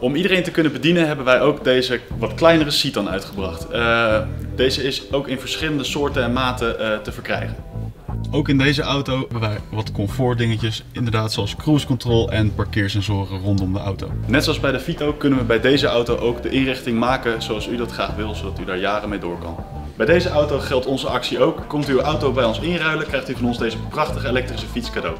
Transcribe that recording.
Om iedereen te kunnen bedienen hebben wij ook deze wat kleinere Citan uitgebracht. Uh, deze is ook in verschillende soorten en maten uh, te verkrijgen. Ook in deze auto hebben wij wat comfortdingetjes, inderdaad zoals cruise control en parkeersensoren rondom de auto. Net zoals bij de Vito kunnen we bij deze auto ook de inrichting maken zoals u dat graag wil, zodat u daar jaren mee door kan. Bij deze auto geldt onze actie ook. Komt uw auto bij ons inruilen, krijgt u van ons deze prachtige elektrische fiets cadeau.